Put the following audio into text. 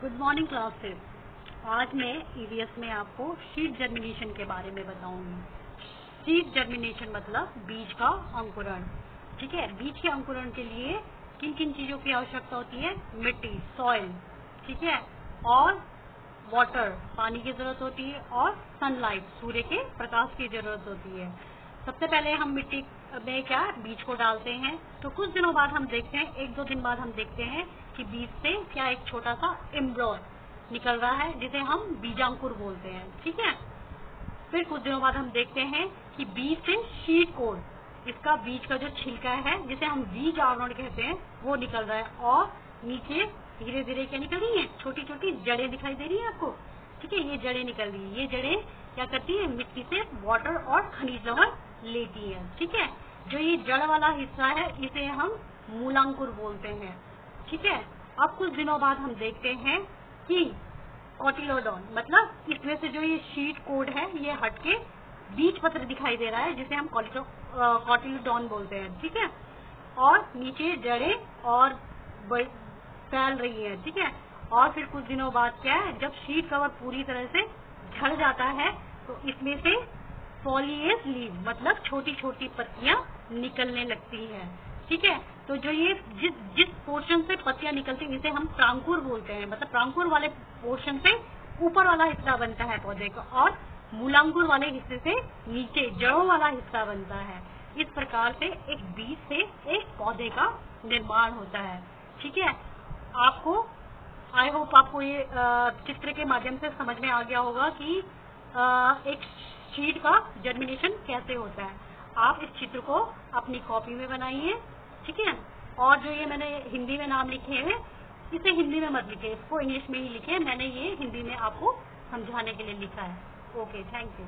Good morning classes आज मैं EVS में आपको शीट जर्मिनेशन के बारे में बताऊँगी। शीट जर्मिनेशन मतलब बीज का अंकुरण। ठीक है? बीज के अंकुरण के लिए किन किन चीज़ों की आवश्यकता होती है? मिट्टी सॉइल ठीक है? और वाटर पानी की ज़रूरत होती है और सनलाइट सूर्य के प्रकाश की ज़रूरत होती है। सबसे पहले हम मिट्टी में क्या बीज को डालते हैं। तो कुछ दिनों बाद हम देखते हैं, एक दो दिन बाद हम देखते हैं कि बीज से क्या एक छोटा सा इम्ब्रॉय निकल रहा है, जिसे हम बीजांकुर बोलते हैं। ठीक है? फिर कुछ दिनों बाद हम देखते हैं कि बीज से शीट कोड, इसका बीज का जो छिलका है, जिसे हम बीज आवरण कहते हैं, वो निकल रहा है और नीचे धीरे धीरे क्या निकल रही है? छोटी छोटी जड़े दिखाई दे रही है आपको। ठीक है, ये जड़े निकल रही है। ये जड़े क्या करती है? मिट्टी से वाटर और खनिज लवण लेती है। ठीक है? जो ये जड़ वाला हिस्सा है, इसे हम मूलांकुर बोलते हैं। ठीक है? अब कुछ दिनों बाद हम देखते हैं कि कॉटिलोडॉन मतलब इसमें से जो ये शीट कोड है, ये हट के बीज पत्र दिखाई दे रहा है, जिसे हम कॉटिलोडॉन बोलते हैं। ठीक है? और नीचे जड़े और फैल रही है। ठीक है? और फिर कुछ दिनों बाद क्या है, जब शीट कवर पूरी तरह से झड़ जाता है तो इसमें से फॉलिएज लीव मतलब छोटी छोटी पत्तियाँ निकलने लगती है। ठीक है? तो जो ये जिस जिस पोर्शन से पत्तियाँ निकलती हैं, इसे हम प्रांकुर बोलते हैं। मतलब प्रांकुर वाले पोर्शन से ऊपर वाला हिस्सा बनता है पौधे का, और मूलांकुर वाले हिस्से से नीचे, जड़ों वाला हिस्सा बनता है। इस प्रकार से एक बीज से एक पौधे का निर्माण होता है। ठीक है? आपको आई होप आपको ये चित्र के माध्यम से समझ में आ गया होगा कि एक शीट का जर्मिनेशन कैसे होता है? आप इस चित्र को अपनी कॉपी में बनाइए, ठीक है? और जो ये मैंने हिंदी में नाम लिखे हैं, इसे हिंदी में मत लिखे, इसको इंग्लिश में ही लिखे। मैंने ये हिंदी में आपको समझाने के लिए लिखा है। Okay thank you